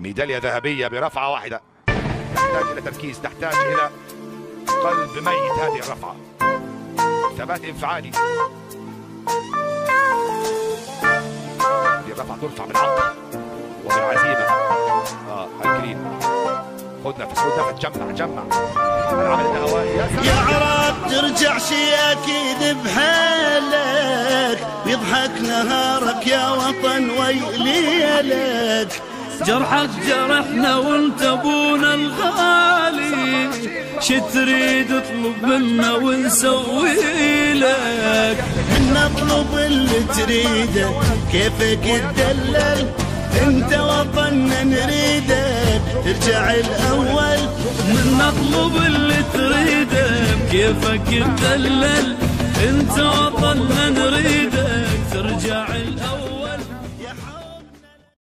ميدالية ذهبية برفعة واحدة. تحتاج إلى تركيز تحتاج إلى قلب ميت. هذه الرفعة. ثبات انفعالي. هذه الرفعة ترفع بالعقل وبالعزيمة. آه الجرين. خد نفس خد نفس. جمع جمع. العمل النهواني يا عرب ترجع شي أكيد بحالك. بيضحك نهارك يا وطن ويليلك جرحك جرحنا وانت ابونا الغالي. شي تريد اطلب منا ونسوي لك. نطلب اللي تريده. كيفك تدلل انت وطننا نريدك ترجع الأول. من نطلب اللي تريده. بكيفك تدلل انت وطننا نريدك ترجع الأول.